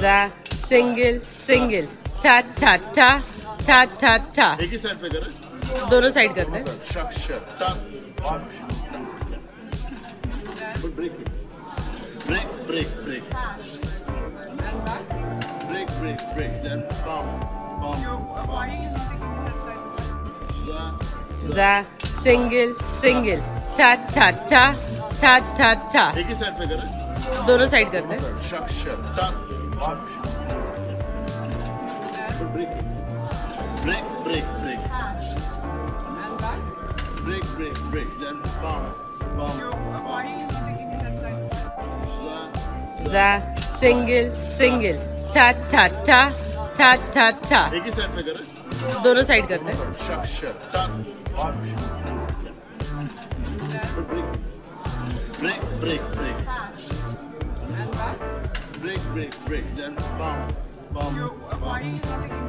जा single single टा टा टा टा टा टा एक ही साइड पे करें दोनों साइड करते हैं शक शक टक break break break break break break break then palm palm जा सिंगल सिंगल टा टा टा टा टा टा एक ही साइड पे करें दोनों साइड हैं। शक टक break break break break break break break then जा सिंगल सिंगल टा टा टा टा टा टा एक ही साइड पे करें। दोनों साइड करते हैं। शक शक टक break And back? Break, break, break. Then bounce, bounce.